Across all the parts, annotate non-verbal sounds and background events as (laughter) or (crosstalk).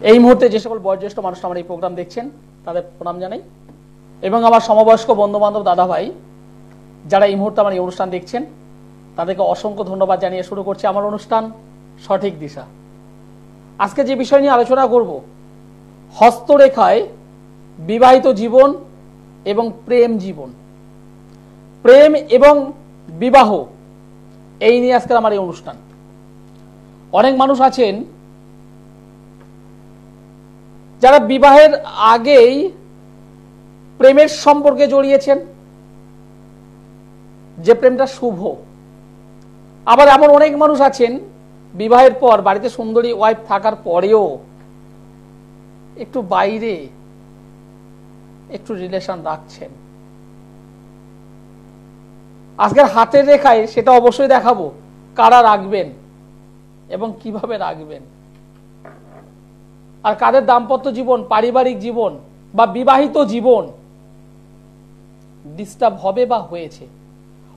এই মুহূর্তে যে সকল বয়োজ্যেষ্ঠ মানুষ আমার এই প্রোগ্রাম দেখছেন, তাদের প্রণাম জানাই। এবং আমার সমবয়স্ক বন্ধু বান্ধব দাদা ভাই যারা এই মুহূর্তে আমার এই অনুষ্ঠান দেখছেন, তাদেরকে অসংখ্য ধন্যবাদ জানিয়ে শুরু করছি আমার অনুষ্ঠান সঠিক দিশা। আজকে যে বিষয় নিয়ে আলোচনা করব, হস্তরেখায় বিবাহিত জীবন এবং প্রেম জীবন। প্রেম এবং বিবাহ, এই নিয়ে আজকের আমার এই অনুষ্ঠান। অনেক মানুষ আছেন যারা বিবাহের আগেই প্রেমের সম্পর্কে জড়িয়েছেন, যে প্রেমটা শুভ। আবার এমন অনেক মানুষ আছেন, বিবাহের পর বাড়িতে সুন্দরী ওয়াইফ থাকার পরেও একটু বাইরে একটু রিলেশন রাখছেন। আজকের হাতের রেখায় সেটা অবশ্যই দেখাবো, কারা রাখবেন এবং কীভাবে রাখবেন। আর কাদের দাম্পত্য জীবন, পারিবারিক জীবন বা বিবাহিত জীবন ডিস্টার্ব হবে বা হয়েছে।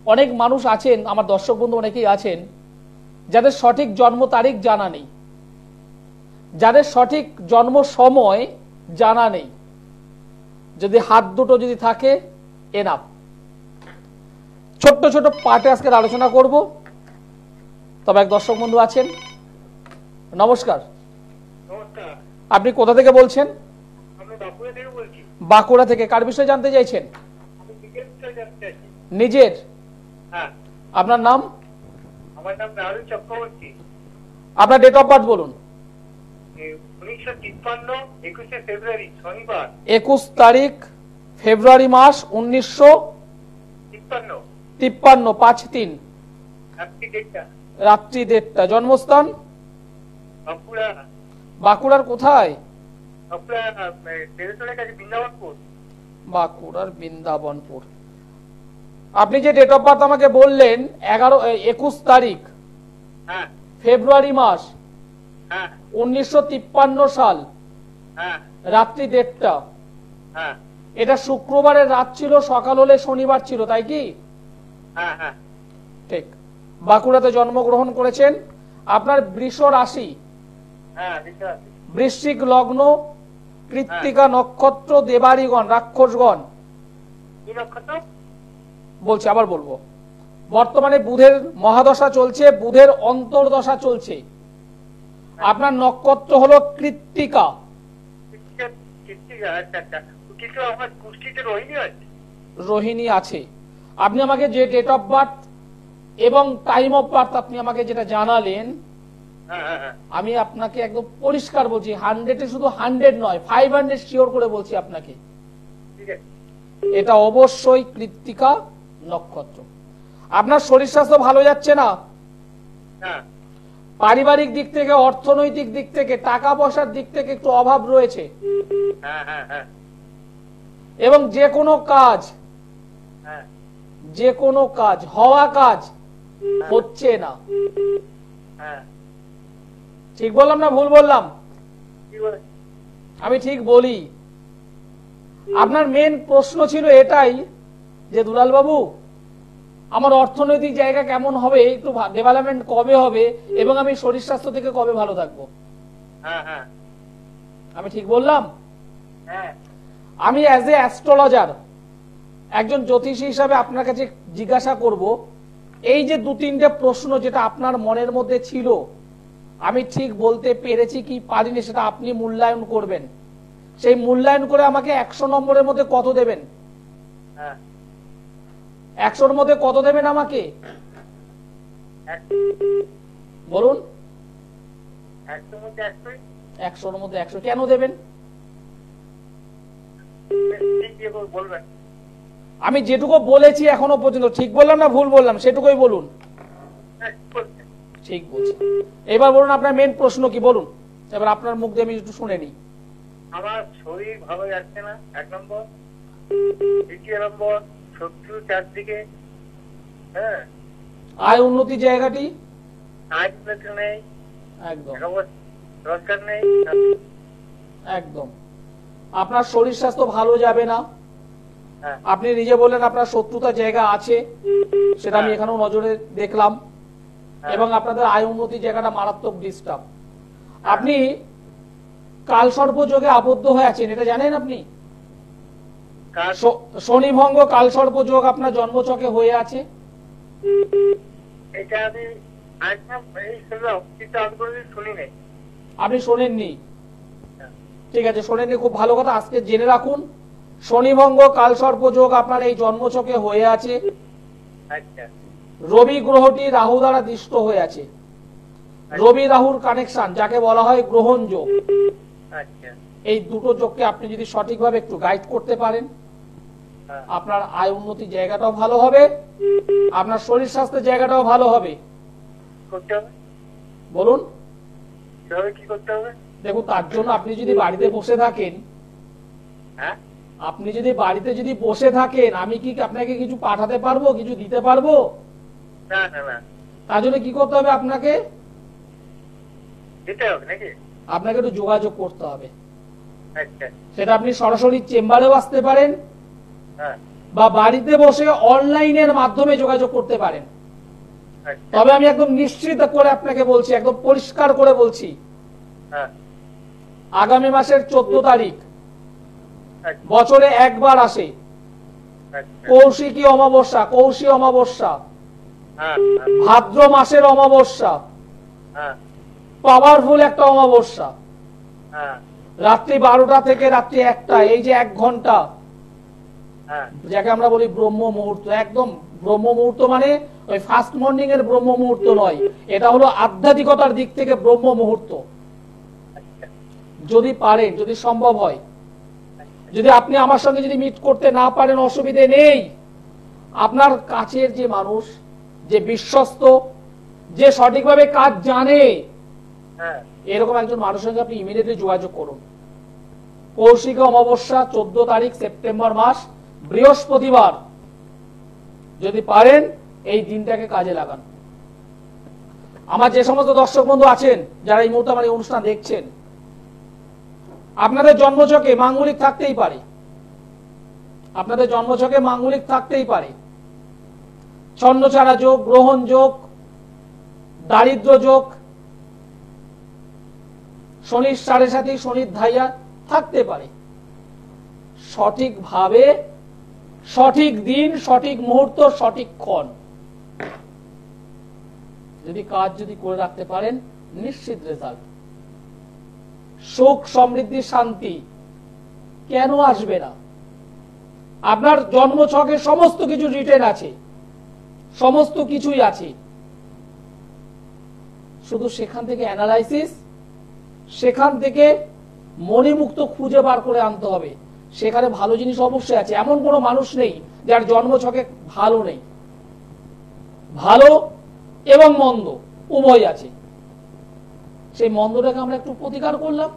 অনেক মানুষ আছেন, আমার দর্শক বন্ধু অনেকেই আছেন, যাদের সঠিক জন্ম তারিখ জানা নেই। যাদের সঠিক জন্ম সময় জানা নেই। যদি হাত দুটো যদি থাকে এনাফ ছোট্ট ছোট পার্টে আজকের আলোচনা করব। তবে এক দর্শক বন্ধু আছেন, নমস্কার। আপনি কোথা থেকে বলছেন? বাঁকুড়া থেকে কার বিষয়ে জানতে চাইছেন? নিজের হ্যাঁ। আপনার নাম? আপনার ডেট অফ বার্থ বলুন। একুশে তারিখ ফেব্রুয়ারি মাস উনিশশো তিপ্পান্ন পাঁচ তিন। রাত্রি দেড়টা। রাত্রি দেড়টা। জন্মস্থান? বাঁকুড়া। বাঁকুড়ার কোথায়? বাঁকুড়ার বৃন্দাবনপুর। আপনি যে ডেট অফ বার্থ আমাকে বললেন এগারো একুশ তারিখ হ্যাঁ। ফেব্রুয়ারি মাস হ্যাঁ। উনিশশো তিপ্পান্ন সাল হ্যাঁ। রাত্রি দেড়টা। হ্যাঁ। এটা শুক্রবারের রাত ছিল সকাল হলে শনিবার ছিল তাই কি? হ্যাঁ হ্যাঁ। ঠিক। বাঁকুড়াতে জন্মগ্রহণ করেছেন। আপনার বৃষ রাশি বৃশ্চিক লগ্ন কৃত্তিকা নক্ষত্র দেবারিগণ রাক্ষসগণ। বলছি আবার বলব। বর্তমানে বুধের মহাদশা চলছে বুধের অন্তর্দশা চলছে। আপনার নক্ষত্র হলো কৃত্তিকা। আচ্ছা আচ্ছা। রোহিণী আছে? আপনি আমাকে যে ডেট অফ বার্থ এবং টাইম অফ বার্থ আপনি আমাকে যেটা জানালেন হ্যাঁ হ্যাঁ হ্যাঁ আমি আপনাকে একদম পরিষ্কার বলছি হান্ড্রেডে শুধু হান্ড্রেড নয় ফাইভ হান্ড্রেড শিওর করে বলছি আপনাকে। এটা অবশ্যই কৃত্তিকা নক্ষত্র। আপনার শরীর স্বাস্থ্য ভালো যাচ্ছে না? হ্যাঁ। পারিবারিক দিক থেকে অর্থনৈতিক দিক থেকে টাকা পয়সার দিক থেকে একটু অভাব রয়েছে। হ্যাঁ হ্যাঁ হ্যাঁ। এবং যে কোনো কাজ হ্যাঁ। যে কোনো কাজ হওয়া কাজ হচ্ছে না। হ্যাঁ। ঠিক বললাম না ভুল বললাম? আমি ঠিক বলি। আপনার মেন প্রশ্ন ছিল এটাই যে দুলাল বাবু আমার অর্থনৈতিক জায়গা কেমন হবে একটু ডেভেলপমেন্ট কবে হবে এবং আমি শরীর স্বাস্থ্য থেকে কবে ভালো থাকব? হ্যাঁ হ্যাঁ। আমি ঠিক বললাম? হ্যাঁ। আমি অ্যাজ এ অ্যাস্ট্রোলজার একজন জ্যোতিষী হিসাবে আপনার কাছে জিজ্ঞাসা করব এই যে দু তিনটে প্রশ্ন যেটা আপনার মনের মধ্যে ছিল আমি ঠিক বলতে পেরেছি কি পারিনি সেটা আপনি মূল্যায়ন করবেন। সেই মূল্যায়ন করে আমাকে একশো নম্বরের মধ্যে কত দেবেন? হ্যাঁ। একশোর মধ্যে কত দেবেন আমাকে? বলুন। একশোর মধ্যে একশো কেন দেবেন? আমি যেটুকু বলেছি এখনও পর্যন্ত ঠিক বললাম না ভুল বললাম সেটুকুই বলুন। হ্যাঁ, ঠিক বলছেন। এবার বলুন আপনার মেন প্রশ্ন কি? বলুন। এবার আপনার মুখ দিয়ে আমি একটু শুনে নিই। আমার শরীর ভালো যাচ্ছে না এক নম্বর। দ্বিতীয় নম্বর শত্রু চারদিকে হ্যাঁ। আয় উন্নতি জায়গাটি? আয় উন্নতি নেই। একদম। রোজগার নেই। একদম। আপনার শরীর স্বাস্থ্য ভালো যাবে না। হ্যাঁ। আপনি নিজে বললেন আপনার শত্রুতা জায়গা আছে। সেটা আমি এখানেও নজরে দেখলাম। এবং আপনাদের আয় উন্নতি জায়গাটা মারাত্মক ডিস্টার্ব আপনি কালসর্প যোগে আবদ্ধ হয়ে আছেন এটা জানেন আপনি? শনিভঙ্গ কালসর্প যোগ আপনার জন্মচকে হয়ে আছে? এটা আমি আপনি শোনেননি? ঠিক আছে শোনেননি খুব ভালো কথা। আজকে জেনে রাখুন শনিভঙ্গ কাল যোগ আপনার এই জন্মচকে হয়ে আছে। আচ্ছা। রবি গ্রহটি রাহু দ্বারা দৃষ্ট হয়ে আছে। রবি রাহুর কানেকশন যাকে বলা হয় গ্রহণ যোগ আচ্ছা। এই দুটো যোগকে আপনি যদি সঠিকভাবে একটু গাইড করতে পারেন হ্যাঁ। আপনার আয় উন্নতির জায়গাটাও ভালো হবে আপনার শরীর স্বাস্থ্যের জায়গাটাও ভালো হবে? বলুন। কীভাবে কি করতে হবে? দেখুন তার জন্য আপনি যদি বাড়িতে বসে থাকেন হ্যাঁ? আপনি যদি বাড়িতে যদি বসে থাকেন আমি কি আপনাকে কিছু পাঠাতে পারব কিছু দিতে পারব? না না না। তার জন্য কি করতে হবে আপনাকে? দিতে হবে নাকি? আপনাকে একটু যোগাযোগ করতে হবে। আচ্ছা। সেটা আপনি সরাসরি চেম্বারেও আসতে পারেন হ্যাঁ। বা বাড়িতে বসে অনলাইনের মাধ্যমে যোগাযোগ করতে পারেন। আচ্ছা। তবে আমি একদম নিশ্চিত করে আপনাকে বলছি একদম পরিষ্কার করে বলছি। হ্যাঁ। আগামী মাসের চোদ্দ তারিখ। আচ্ছা। বছরে একবার আসে। কৌশিকী অমাবস্যা কৌশী অমাবস্যা। ভাদ্র মাসের অমাবস্যা। হ্যাঁ। পাওয়ারফুল একটা অমাবস্যা। হ্যাঁ। রাত্রি বারোটা থেকে রাত্রি একটা এই যে এক ঘণ্টা। হ্যাঁ। যাকে আমরা বলি ব্রহ্ম মুহূর্ত। একদম ব্রহ্ম মুহূর্ত মানে ওই ফার্স্ট মর্নিং এর ব্রহ্ম মুহূর্ত নয়। এটা হলো আধ্যাত্মিকতার দিক থেকে ব্রহ্ম মুহূর্ত। যদি পারেন যদি সম্ভব হয়। যদি আপনি আমার সঙ্গে যদি মিট করতে না পারেন অসুবিধে নেই। আপনার কাছের যে মানুষ যে বিশ্বস্ত যে সঠিকভাবে কাজ জানে। হ্যাঁ। এরকম একজন মানুষের সঙ্গে আপনি ইমিডিয়েটলি যোগাযোগ করুন। কৌশিক অমাবস্যা চোদ্দ তারিখ সেপ্টেম্বর মাস বৃহস্পতিবার। যদি পারেন এই দিনটাকে কাজে লাগান। আমার যে সমস্ত দর্শক বন্ধু আছেন যারা এই মুহূর্তে আমার এই অনুষ্ঠান দেখছেন আপনাদের জন্মছকে মাঙ্গলিক থাকতেই পারে। আপনাদের জন্মছকে মাঙ্গলিক থাকতেই পারে। ছন্নছাড়া যোগ, গ্রহণ যোগ, দারিদ্র যোগ, শনির সাড়ে সাথে শনির ধাইয়া থাকতে পারে। সঠিকভাবে সঠিক দিন, সঠিক মুহূর্ত, সঠিক ক্ষণ। যদি কাজ যদি করে রাখতে পারেন, নিশ্চিত রেজাল্ট সুখ, সমৃদ্ধি, শান্তি কেন আসবে না? আপনার জন্ম ছকে সমস্ত কিছু রিটেন আছে। সমস্ত কিছুই আছে। শুধু সেখান থেকে অ্যানালাইসিস সেখান থেকে মণিমুক্ত খুঁজে বার করে আনতে হবে। সেখানে ভালো জিনিস অবশ্যই আছে। এমন কোনো মানুষ নেই যার জন্ম ছকে ভালো নেই। ভালো এবং মন্দ উভয় আছে। সেই মন্দটাকে আমরা একটু প্রতিকার করলাম,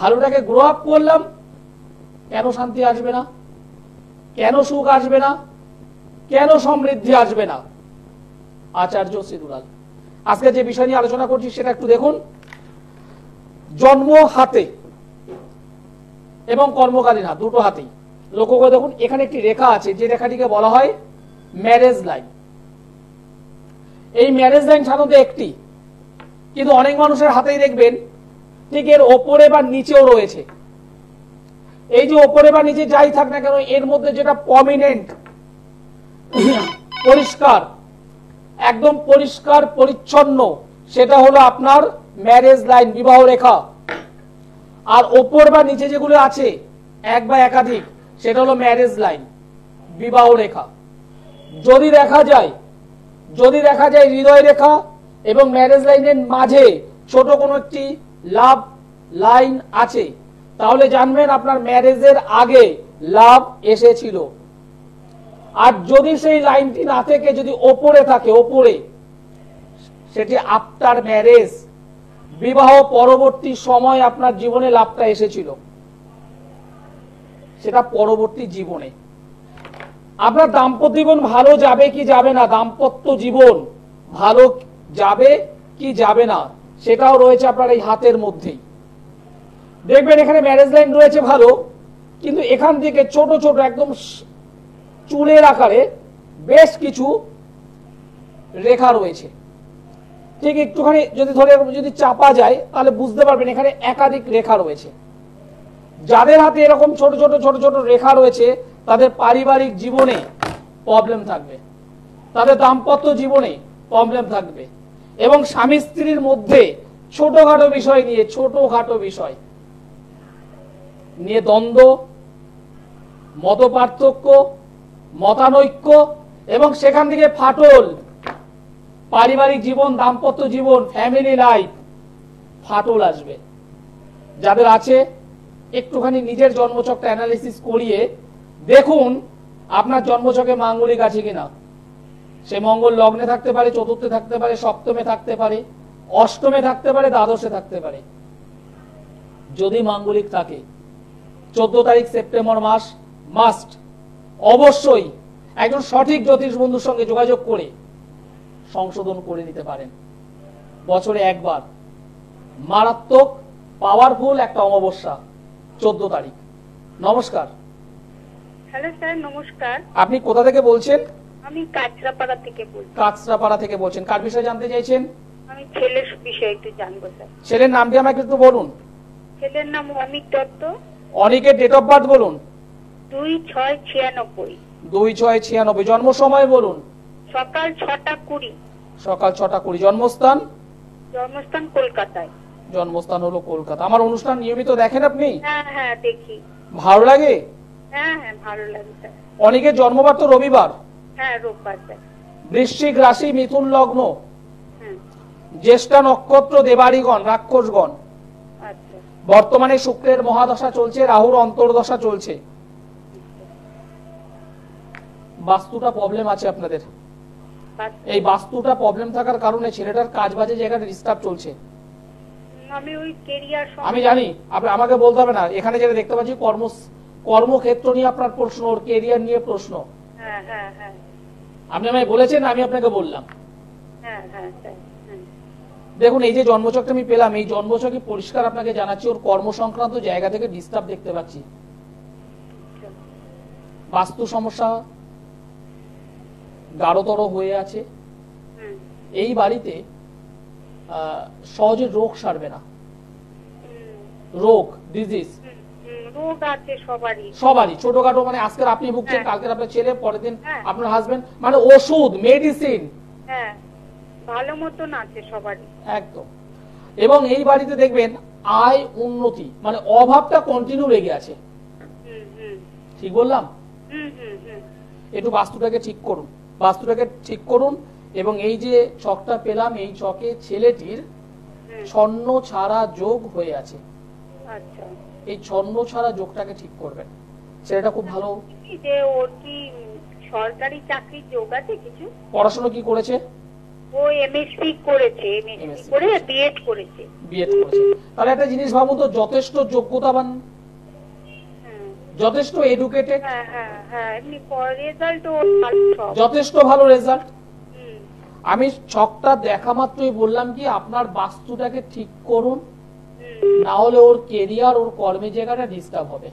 ভালোটাকে গ্রো আপ করলাম, কেন শান্তি আসবে না? কেন সুখ আসবে না? কেন সমৃদ্ধি আসবে না? আচার্য সিদুলাল আজকে যে বিষয় নিয়ে আলোচনা করছি সেটা একটু দেখুন। জন্ম হাতে এবং কর্মকালীন হাত, দুটো হাতেই। লক্ষ্য করে দেখুন, এখানে একটি রেখা আছে, যে রেখাটিকে বলা হয় ম্যারেজ লাইন এই ম্যারেজ লাইন সাধারণত একটি, কিন্তু অনেক মানুষের হাতেই দেখবেন, ঠিক এর ওপরে বা নিচেও রয়েছে। এই যে ওপরে বা নিচে যাই থাক না কেন, এর মধ্যে যেটা প্রমিনেন্ট পরিষ্কার, একদম পরিষ্কার, পরিচ্ছন্ন, সেটা হলো আপনার ম্যারেজ লাইন বিবাহ রেখা। আর ওপর বা নিচে যেগুলো আছে, এক বা একাধিক, সেটা হলো ম্যারেজ লাইন বিবাহ রেখা। যদি দেখা যায়, যদি দেখা যায় হৃদয় রেখা এবং ম্যারেজ লাইনের মাঝে ছোট কোনো একটি লাভ লাইন আছে, তাহলে জানবেন আপনার ম্যারেজের আগে লাভ এসেছিল। আর যদি সেই লাইনটি না থেকে যদি ওপরে থাকে, ওপরে, সেটি আফটার ম্যারেজ বিবাহ পরবর্তী সময় আপনার জীবনে লাভটা এসেছিল। সেটা পরবর্তী জীবনে। আপনার দাম্পত্য জীবন ভালো যাবে কি যাবে না, দাম্পত্য জীবন ভালো যাবে কি যাবে না, সেটাও রয়েছে আপনার এই হাতের মধ্যেই। দেখবেন এখানে ম্যারেজ লাইন রয়েছে ভালো, কিন্তু এখান থেকে ছোট ছোট, একদম চুলের আকারে বেশ কিছু রেখা রয়েছে। ঠিক একটুখানি যদি ধরে যদি চাপা যায়, তাহলে বুঝতে পারবেন এখানে একাধিক রেখা রয়েছে। যাদের হাতে এরকম ছোট ছোট ছোট ছোট রেখা রয়েছে, তাদের পারিবারিক জীবনে প্রবলেম থাকবে। তাদের দাম্পত্য জীবনে প্রবলেম থাকবে। এবং স্বামী স্ত্রীর মধ্যে ছোটখাটো বিষয় নিয়ে, ছোটখাটো বিষয় নিয়ে দ্বন্দ্ব মত পার্থক্য মতানৈক্য এবং সেখান থেকে ফাটল। পারিবারিক জীবন, দাম্পত্য জীবন ফ্যামিলি লাইফ ফাটল আসবে। যাদের আছে, একটুখানি নিজের জন্মচকটা অ্যানালিসিস করিয়ে দেখুন আপনার জন্মচকে মাঙ্গলিক আছে কিনা। সে মঙ্গল লগ্নে থাকতে পারে, চতুর্থে থাকতে পারে, সপ্তমে থাকতে পারে, অষ্টমে থাকতে পারে, দ্বাদশে থাকতে পারে। যদি মাঙ্গলিক থাকে, চোদ্দ তারিখ সেপ্টেম্বর মাস মাস্ট অবশ্যই একজন সঠিক জ্যোতিষ বন্ধুর সঙ্গে যোগাযোগ করে সংশোধন করে নিতে পারেন। বছরে একবার। মারাত্মক পাওয়ারফুল একটা অমাবস্যা চোদ্দ তারিখ। নমস্কার। হ্যালো স্যার নমস্কার। আপনি কোথা থেকে বলছেন? আমি কাঁচরাপাড়া থেকে বলছি। কাঁচরাপাড়া থেকে বলছেন। কার বিষয়ে জানতে চাইছেন? আমি ছেলের বিষয়ে একটু জানব স্যার। ছেলের নামটি আমাকে একটু বলুন? ছেলের নাম অমিত দত্ত। অনেকের ডেট অফ বার্থ বলুন। দুই ছয় ছিয়ানব্বই। দুই ছয় ছিয়ানব্বই। জন্ম সময় বলুন। সকাল ছটা কুড়ি। সকাল ছটা কুড়ি। জন্মস্থান? জন্মস্থান কলকাতায়। জন্মস্থান হলো কলকাতা। আমার অনুষ্ঠান নিয়মিত দেখেন আপনি? হ্যাঁ হ্যাঁ দেখি। ভালো লাগে? হ্যাঁ হ্যাঁ ভালো লাগে অনেকের জন্মবার তো রবিবার। হ্যাঁ রোববার বৃশ্চিক রাশি মিথুন লগ্ন। জ্যেষ্ঠা নক্ষত্র দেবাড়িগণ রাক্ষসগণ। আচ্ছা। বর্তমানে শুক্রের মহাদশা চলছে রাহুর অন্তর্দশা চলছে। বাস্তুটা প্রবলেম আছে আপনাদের। এই বাস্তুটা প্রবলেম থাকার কারণে ছেলেটার কাজ বাজে জায়গাটা ডিস্টার্ব চলছে। আমি জানি আপনি আমাকে বলতে হবে না। এখানে যেটা দেখতে পাচ্ছি কর্ম কর্মক্ষেত্র নিয়ে আপনার প্রশ্ন ওর কেরিয়ার নিয়ে প্রশ্ন। হ্যাঁ হ্যাঁ হ্যাঁ। আপনি আমায় বলেছেন আমি আপনাকে বললাম। হ্যাঁ হ্যাঁ হ্যাঁ। দেখুন এই যে জন্মচকটা আমি পেলাম এই জন্মচকে পরিষ্কার আপনাকে জানাচ্ছি ওর কর্ম সংক্রান্ত জায়গা থেকে ডিস্টার্ব দেখতে পাচ্ছি। আচ্ছা। বাস্তু সমস্যা গাঢ়তর হয়ে আছে। এই বাড়িতে সহজে রোগ সারবে না। রোগ ডিজিজ সবারই। ছোটখাটো মানে আজকের আপনি ভুগছেন হ্যাঁ। কালকের আপনার ছেলে পরের দিন হ্যাঁ। আপনার হাজবেন্ড মানে ওষুধ মেডিসিন হ্যাঁ ভালো মতন আছে সবারই। একদম। এবং এই বাড়িতে দেখবেন আয় উন্নতি মানে অভাবটা কন্টিনিউ লেগে আছে। ঠিক বললাম? একটু বাস্তুটাকে ঠিক করুন। বাস্তুটাকে ঠিক করুন এবং এই যে ছকটা পেলাম এই ছকে ছেলেটির ছন্ন ছাড়া যোগ হয়ে আছে। আচ্ছা। এই ছন্ন ছাড়া যোগটাকে ঠিক করবেন। ছেলেটা খুব ভালো। যে ওর কি সরকারি চাকরির যোগ আছে কিছু? পড়াশোনা কি করেছে? ও এমএসসি করেছে এমএসসি করে বিএড করেছে। বিএড করেছে। তাহলে একটা জিনিস ভাবুন তো যথেষ্ট যোগ্যতাবান যথেষ্ট এডুকেটেড হ্যাঁ হ্যাঁ হ্যাঁ এমনি রেজাল্ট ভালো যথেষ্ট ভালো রেজাল্ট আমি ছকটা দেখা মাত্রই বললাম কি আপনার বাস্তুটাকে ঠিক করুন না হলে ওর কেরিয়ার ওর কর্মের জায়গাটা ডিস্টার্ব হবে।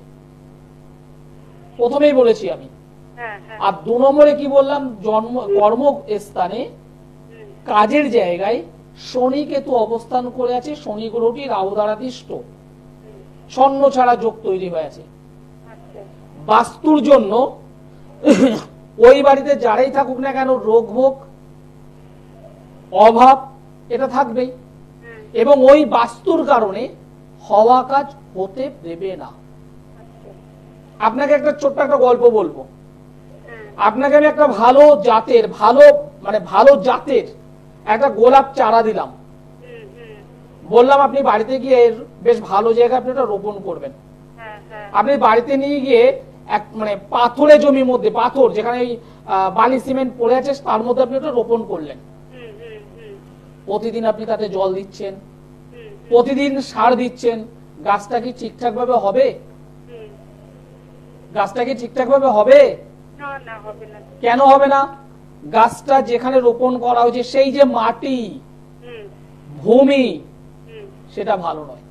প্রথমেই বলেছি আমি। হ্যাঁ হ্যাঁ। আর দু নম্বরে কি বললাম জন্ম কর্ম স্থানে কাজের জায়গায় শনি কেতু অবস্থান করে আছে শনি গ্রহটি রাহু দ্বারা দিষ্ট স্বর্ণ ছাড়া যোগ তৈরি হয়ে আছে। বাস্তুর জন্য ওই বাড়িতে যারাই থাকুক না কেন রোগ ভোগ অভাব এটা থাকবেই। এবং ওই বাস্তুর কারণে হওয়া কাজ হতে দেবে না। আপনাকে একটা ছোট্ট একটা গল্প বলব। আপনাকে আমি একটা ভালো জাতের ভালো মানে ভালো জাতের একটা গোলাপ চারা দিলাম। বললাম আপনি বাড়িতে গিয়ে বেশ ভালো জায়গায় আপনি ওটা রোপণ করবেন। হ্যাঁ হ্যাঁ। আপনি বাড়িতে নিয়ে গিয়ে এক মানে পাথরে জমির মধ্যে পাথর যেখানে বালি সিমেন্ট পড়ে আছে তার মধ্যে আপনি ওটা রোপণ করলেন। প্রতিদিন আপনি তাতে জল দিচ্ছেন। প্রতিদিন সার দিচ্ছেন। গাছটা কি ঠিকঠাক ভাবে হবে? গাছটা কি ঠিকঠাক ভাবে হবে কেন হবে না? গাছটা যেখানে রোপণ করা হয়েছে সেই যে মাটি ভূমি সেটা ভালো নয়।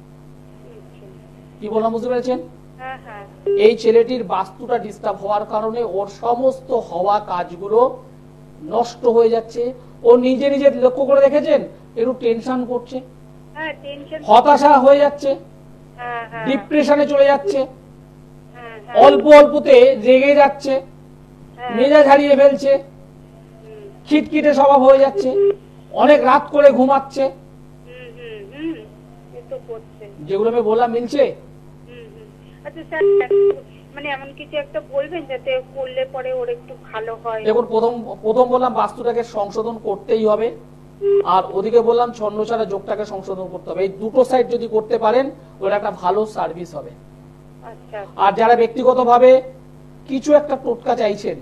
কি বললাম বুঝতে পেরেছেন? এই ছেলেটির বাস্তুটা ডিস্টার্ব হওয়ার কারণে ওর সমস্ত হওয়া কাজগুলো নষ্ট হয়ে যাচ্ছে। ও নিজে নিজে লক্ষ্য করে দেখেছেন? একটু টেনশন করছে। হ্যাঁ হতাশা হয়ে যাচ্ছে। হ্যাঁ হ্যাঁ। ডিপ্রেশনে চলে যাচ্ছে। হ্যাঁ হ্যাঁ। অল্প অল্পতে রেগে যাচ্ছে। হ্যাঁ। মেজাজ হারিয়ে ফেলছে। খিটখিটে স্বভাব হয়ে যাচ্ছে। অনেক রাত করে ঘুমাচ্ছে। করছে। যেগুলো আমি বললাম মিলছে। আচ্ছা স্যার মানে এমন কিছু একটা বলবেন যাতে করলে পরে ওর একটু ভালো হয়? দেখুন প্রথম প্রথম বললাম বাস্তুটাকে সংশোধন করতেই হবে। আর ওদিকে বললাম ছন্ন ছাড়া যোগটাকে সংশোধন করতে হবে। এই দুটো সাইড যদি করতে পারেন ওটা একটা ভালো সার্ভিস হবে। আচ্ছা আর যারা ব্যক্তিগতভাবে কিছু একটা টোটকা চাইছেন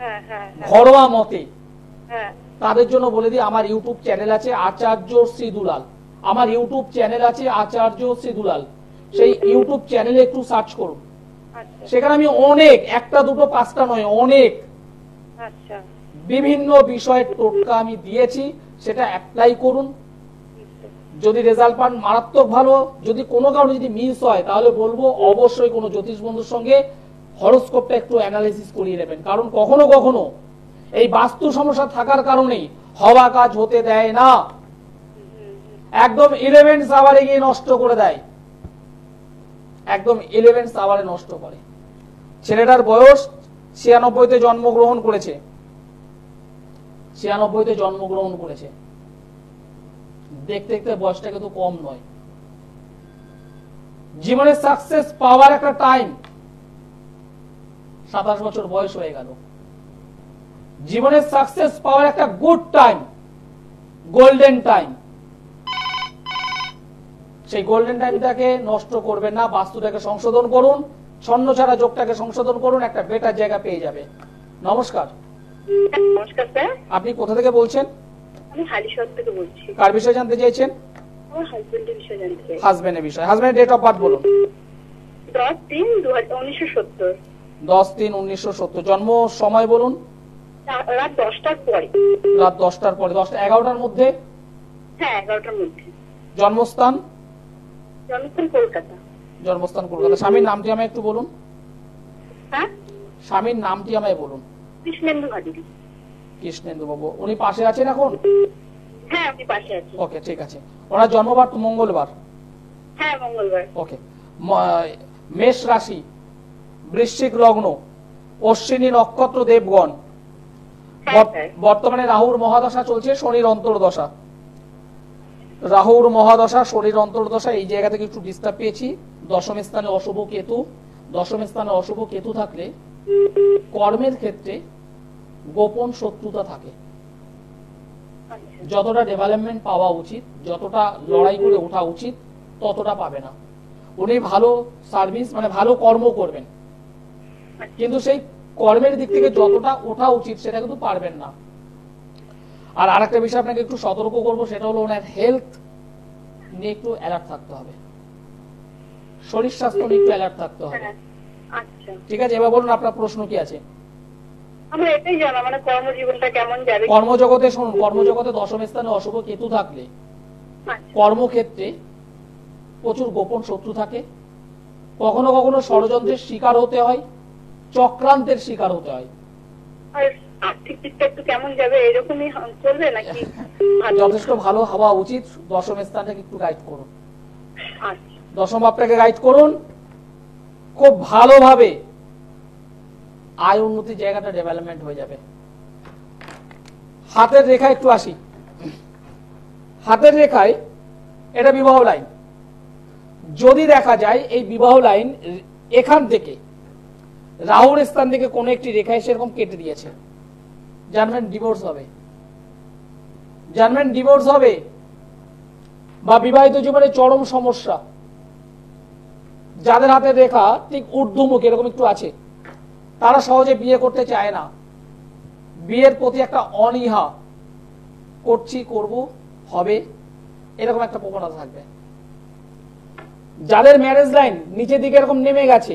হ্যাঁ হ্যাঁ হ্যাঁ। ঘরোয়া মতে হ্যাঁ। তাদের জন্য বলে দিই আমার ইউটিউব চ্যানেল আছে আচার্য শ্রী দুলাল আমার ইউটিউব চ্যানেল আছে আচার্য শ্রী দুলাল সেই ইউটিউব চ্যানেলে একটু সার্চ করুন। আচ্ছা। সেখানে আমি অনেক একটা দুটো পাঁচটা নয় অনেক আচ্ছা। বিভিন্ন বিষয়ের টোটকা আমি দিয়েছি সেটা অ্যাপ্লাই করুন। যদি রেজাল্ট পান মারাত্মক ভালো যদি কোনো কারণে যদি মিস হয় তাহলে বলব অবশ্যই কোনো জ্যোতিষ বন্ধুর সঙ্গে হরোস্কোপটা একটু অ্যানালাইসিস করিয়ে নেবেন। কারণ কখনো কখনো এই বাস্তু সমস্যা থাকার কারণেই হওয়া কাজ হতে দেয় না। একদম ইলেভেন আওয়ারে গিয়ে নষ্ট করে দেয়। একদম ইলেভেন আওয়ারে নষ্ট করে। ছেলেটার বয়স ছিয়ানব্বইতে জন্মগ্রহণ করেছে। ছিয়ানব্বইতে জন্মগ্রহণ করেছে। দেখতে দেখতে বয়সটা কিন্তু কম নয়। জীবনে সাকসেস পাওয়ার একটা টাইম সাতাশ বছর বয়স হয়ে গেল। জীবনে সাকসেস পাওয়ার একটা গুড টাইম গোল্ডেন টাইম সেই গোল্ডেন টাইমটাকে নষ্ট করবেন না বাস্তুটাকে সংশোধন করুন ছন্ন ছাড়া যোগটাকে সংশোধন করুন একটা বেটার জায়গা পেয়ে যাবে। নমস্কার। নমস্কার স্যার। আপনি কোথা থেকে বলছেন? আমি হালিশহর থেকে বলছি। কার বিষয়ে জানতে চাইছেন? আমার হাজবেন্ডের বিষয়ে জানতে চাই। হাজবেন্ডের বিষয়। হাজবেন্ডের ডেট অফ বার্থ বলুন। দশ তিন দু হাজার উনিশশো সত্তর। দশ তিন উনিশশো সত্তর। জন্ম সময় বলুন। রাত দশটার পরে। রাত দশটার পরে। দশটা এগারোটার মধ্যে? হ্যাঁ এগারোটার মধ্যে। জন্মস্থান? জন্মস্থান কলকাতা। জন্মস্থান কলকাতা। স্বামীর নামটি আমায় একটু বলুন? হ্যাঁ? স্বামীর নামটি আমায় বলুন? কৃষ্ণেন্দু কৃষ্ণেন্দু বাবু উনি পাশে আছেন এখন? হ্যাঁ আপনি পাশে আছি ওকে ঠিক আছে। ওনার জন্মবার তো মঙ্গলবার। হ্যাঁ মঙ্গলবার। ওকে। মেষ রাশি বৃশ্চিক লগ্ন অশ্বিনী নক্ষত্র দেবগণ। হ্যাঁ বর্তমানে রাহুর মহাদশা চলছে শনির অন্তর্দশা। রাহুর মহাদশা, শনির অন্তর্দশা, এই জায়গা থেকে একটু ডিস্টার্ব পেয়েছি। দশম স্থানে অশুভ কেতু। দশম স্থানে অশুভ কেতু থাকলে কর্মের ক্ষেত্রে গোপন শত্রুতা থাকে। যতটা ডেভেলপমেন্ট পাওয়া উচিত, যতটা লড়াই করে ওঠা উচিত, ততটা পাবে না। উনি ভালো সার্ভিস মানে ভালো কর্ম করবেন। কিন্তু সেই কর্মের দিক থেকে যতটা ওঠা উচিত, সেটা কিন্তু পারবেন না। আর আরেকটা বিষয় আপনাকে একটু সতর্ক করব সেটা হলো ওনার হেলথ নিয়ে একটু অ্যালার্ট থাকতে হবে। শরীর স্বাস্থ্য নিয়ে একটু অ্যালার্ট থাকতে হবে। হ্যাঁ আচ্ছা। ঠিক আছে এবার বলুন আপনার প্রশ্ন কি আছে? আমার এটাই জানা মানে কর্মজীবনটা কেমন যাবে? কর্মজগতে শুনুন কর্মজগতে দশম স্থানে অশুভ কেতু থাকলে আচ্ছা। কর্মক্ষেত্রে প্রচুর গোপন শত্রু থাকে। কখনো কখনো ষড়যন্ত্রের শিকার হতে হয় চক্রান্তের শিকার হতে হয়। আর্থিক দিকটা একটু কেমন যাবে এরকমই চলবে নাকি? (laughs) যথেষ্ট ভালো হওয়া উচিত। দশম স্থানটাকে একটু গাইড করুন। আচ্ছা। দশম ভাবটাকে গাইড করুন। খুব ভালোভাবে আয় উন্নতির জায়গাটা ডেভেলপমেন্ট হয়ে যাবে। হাতের রেখা একটু আসি। হাতের রেখায় এটা বিবাহ লাইন যদি দেখা যায় এই বিবাহ লাইন এখান থেকে রাহুর স্থান থেকে কোনো একটি রেখায় সেরকম কেটে দিয়েছে। জানবেন ডিভোর্স হবে। জানবেন ডিভোর্স হবে বা বিবাহিত জীবনে চরম সমস্যা। যাদের হাতে রেখা ঠিক ঊর্ধ্বমুখ এরকম একটু আছে, তারা সহজে বিয়ে করতে চায় না। বিয়ের প্রতি একটা অনীহা, করছি, করব, হবে, এরকম একটা প্রবণতা থাকবে। যাদের ম্যারেজ লাইন নিচের দিকে এরকম নেমে গেছে,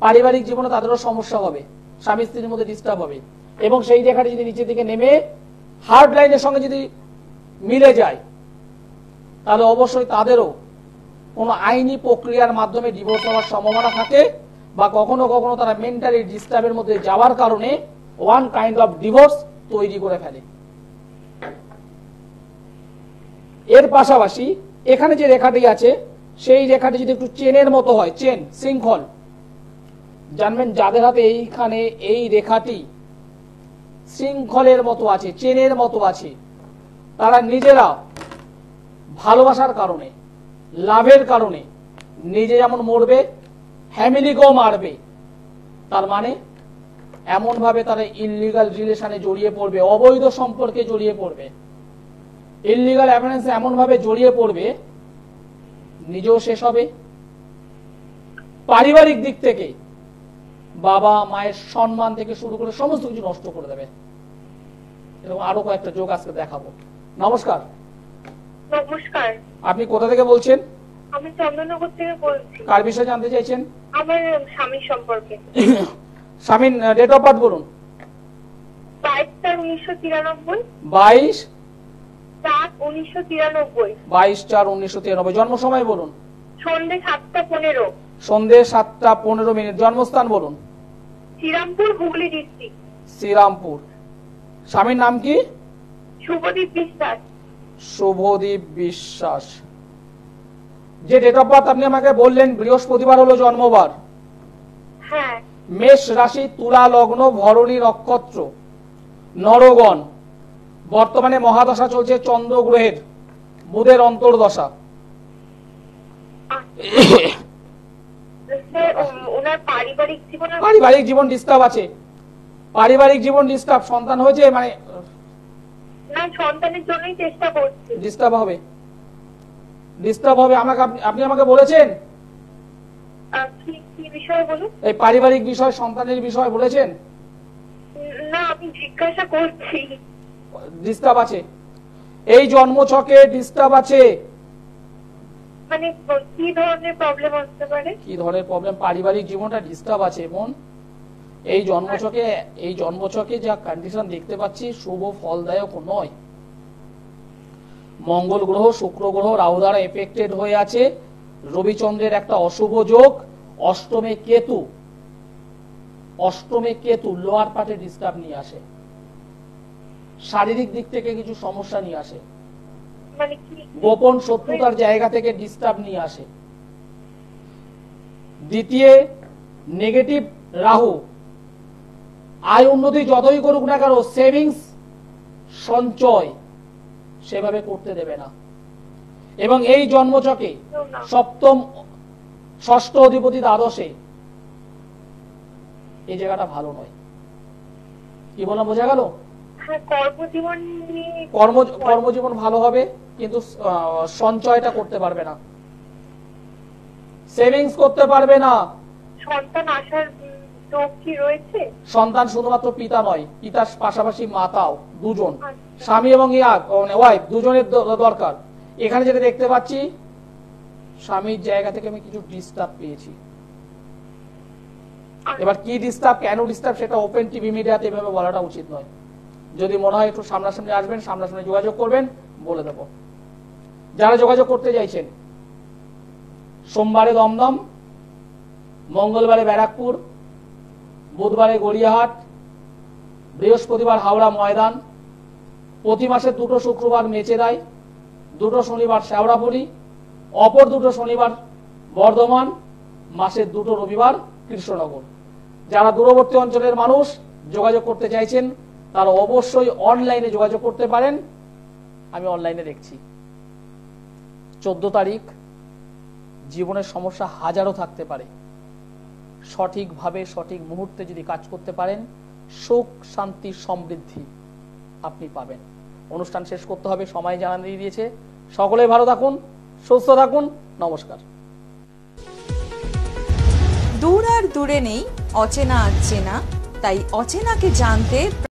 পারিবারিক জীবনে তাদেরও সমস্যা হবে। স্বামী স্ত্রীর মধ্যে ডিস্টার্ব হবে। এবং সেই রেখাটি যদি নিচের দিকে নেমে হার্ড লাইনের সঙ্গে যদি মিলে যায়, তাহলে অবশ্যই তাদেরও কোনো আইনি প্রক্রিয়ার মাধ্যমে ডিভোর্স হওয়ার সম্ভাবনা থাকে বা কখনো কখনো তারা মেন্টালি ডিস্টার্বের মধ্যে যাওয়ার কারণে ওয়ান কাইন্ড অফ ডিভোর্স তৈরি করে ফেলে। এর পাশাপাশি এখানে যে রেখাটি আছে, সেই রেখাটি যদি একটু চেনের মতো হয়, চেন, শৃঙ্খল জানবেন যাদের হাতে এইখানে এই রেখাটি শৃঙ্খলের মতো আছে, চেনের মতো আছে, তারা নিজেরা ভালোবাসার কারণে, লাভের কারণে নিজে যেমন মরবে, ফ্যামিলিকেও মারবে। তার মানে এমন ভাবে তারা ইনলিগাল রিলেশনে জড়িয়ে পড়বে, অবৈধ সম্পর্কে জড়িয়ে পড়বে। ইনলিগাল অ্যাফারেন্সে এমন ভাবে জড়িয়ে পড়বে, নিজেও শেষ হবে। পারিবারিক দিক থেকে বাবা মায়ের সম্মান থেকে শুরু করে সমস্ত কিছু নষ্ট করে দেবে। এরকম আরও কয়েকটা যোগ আজকে দেখাবো। নমস্কার। নমস্কার। আপনি কোথা থেকে বলছেন? আমি চন্দননগর থেকে বলছি। কার বিষয়ে জানতে চাইছেন? আমার স্বামীর সম্পর্কে। (coughs) স্বামীর ডেট অফ বার্থ বলুন। বাইশ চার উনিশশো তিরানব্বই। বাইশ? চার উনিশশো তিরানব্বই। বাইশ চার উনিশশো তিরানব্বই। জন্ম সময় বলুন। সন্ধ্যে সাতটা পনেরো। সন্ধে সাতটা পনেরো মিনিট। জন্মস্থান বলুন। শ্রীরামপুর হুগলি ডিস্ট্রিক্ট শ্রীরামপুর। স্বামীর নাম কি? শুভদীপ বিশ্বাস। শুভদীপ বিশ্বাস। যে ডেট অফ বার্থ আপনি আমাকে বললেন বৃহস্পতিবার হলো জন্মবার। হ্যাঁ। মেষ রাশি তুলা লগ্ন ভরণী নক্ষত্র নরগণ। বর্তমানে মহাদশা চলছে চন্দ্র গ্রহের বুধের অন্তর্দশা। ওনার পারিবারিক জীবন ডিস্টার্ব আছে। পারিবারিক জীবন ডিস্টার্ব সন্তান হয়েছে মানে না সন্তানের জন্যই চেষ্টা করছি। ডিস্টার্ব হবে। ডিস্টার্ব হবে আমাকে আপনি- আপনি আমাকে বলেছেন? আহ, কি কি বিষয় বলুন? এই পারিবারিক বিষয় সন্তানের বিষয় বলেছেন? না আমি জিজ্ঞাসা করছি। ডিস্টার্ব আছে। এই জন্মছকে ডিস্টার্ব আছে। মানে কি ধরনের প্রবলেম পারে? কি ধরনের প্রবলেম পারিবারিক জীবনটা ডিস্টার্ব আছে এই এই যা কন্ডিশন দেখতে পাচ্ছি, শুভ, ফলদায়ক নয়। মঙ্গল গ্রহ, শুক্র গ্রহ, রাহু দ্বারা এফেক্টেড হয়ে আছে। রবিচন্দ্রের একটা অশুভ যোগ, অষ্টমে কেতু। অষ্টমে কেতু লোয়ার পার্টে ডিস্টার্ব নিয়ে আসে। শারীরিক দিক থেকে কিছু সমস্যা নিয়ে আসে। গোপন শত্রুতার জায়গা থেকে ডিস্টার্ব নিয়ে আসে। দ্বিতীয় নেগেটিভ রাহু। আয় উন্নতি যতই করুক না কেন সেভিংস সঞ্চয় সেভাবে করতে দেবে না। এবং এই জন্মচকে সপ্তম ষষ্ঠ অধিপতি দ্বাদশে এই জায়গাটা ভালো নয়। কি বললাম বোঝা গেল? কর্মজীবন কর্ম কর্মজীবন ভালো হবে কিন্তু সঞ্চয়টা করতে পারবে না। সেভিংস করতে পারবে না। সন্তান আসার কি রয়েছে? সন্তান শুধুমাত্র পিতা নয় পিতার পাশাপাশি মাতাও দুজন। আচ্ছা। স্বামী এবং মানে ওয়াইফ দুজনের দরকার। এখানে যেটা দেখতে পাচ্ছি স্বামীর জায়গা থেকে আমি কিছু ডিস্টার্ব পেয়েছি। এবার কি ডিস্টার্ব কেন ডিস্টার্ব সেটা ওপেন টিভি মিডিয়াতে এভাবে বলাটা উচিত নয়। যদি মনে হয় একটু সামনাসামনি আসবেন, সামনাসামনি যোগাযোগ করবেন, বলে দেব। যারা যোগাযোগ করতে চাইছেন, সোমবারে দমদম, মঙ্গলবারে ব্যারাকপুর, বুধবারে গড়িয়াহাট, বৃহস্পতিবার হাওড়া ময়দান, প্রতি মাসে দুটো শুক্রবার মেচেদায় দুটো শনিবার শেওড়াপুরি অপর দুটো শনিবার বর্ধমান, মাসের দুটো রবিবার কৃষ্ণনগর। যারা দূরবর্তী অঞ্চলের মানুষ যোগাযোগ করতে চাইছেন তারা অবশ্যই অনলাইনে যোগাযোগ করতে পারেন। আমি অনলাইনে দেখছি। চোদ্দ তারিখ, জীবনের সমস্যা হাজারও থাকতে পারে। সঠিকভাবে, সঠিক মুহূর্তে যদি কাজ করতে পারেন, সুখ, শান্তি, সমৃদ্ধি আপনি পাবেন। অনুষ্ঠান শেষ করতে হবে, সময় জানা দিয়ে দিয়েছে। সকলে ভালো থাকুন, সুস্থ থাকুন, নমস্কার। দূর আর দূরে নেই, অচেনা আর চেনা, তাই অচেনাকে জানতে